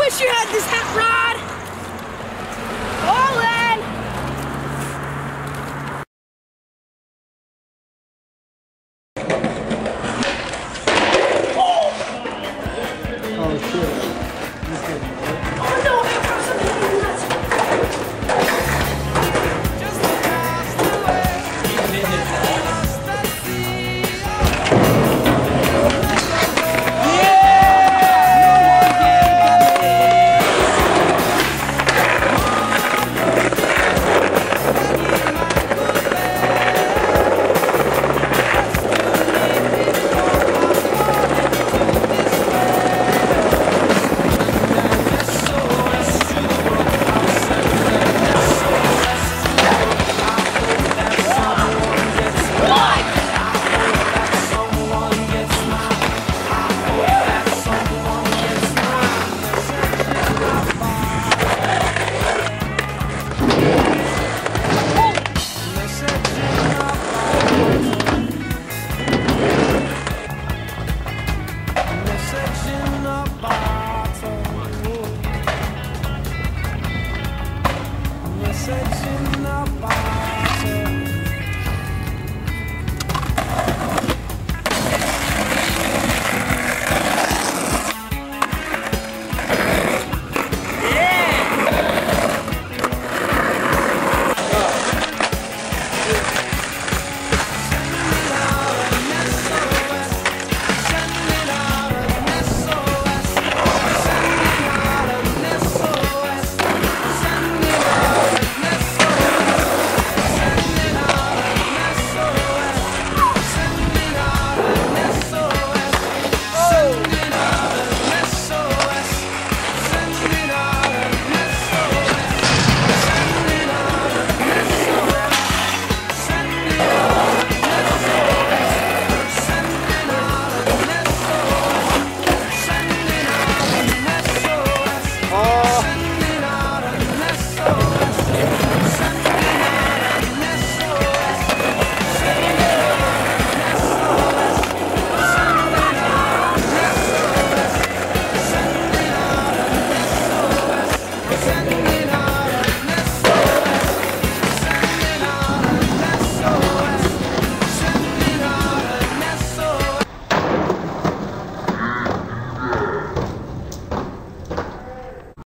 wish you had this hat rod! Olin! Oh, shit.